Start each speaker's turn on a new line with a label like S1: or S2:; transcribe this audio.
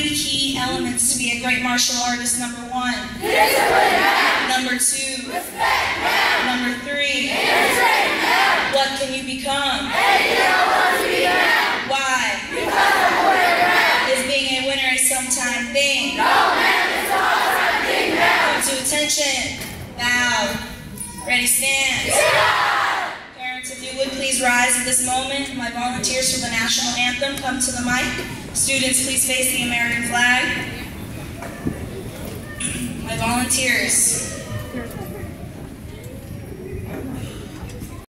S1: three key elements to be a great martial artist. Number one. Number two. Number three. What can you become? Why? Is being a winner a sometime thing? Come to attention. Bow. Ready, stand. Please rise at this moment. My volunteers for the national anthem come to the mic. Students, please face the American flag. My volunteers,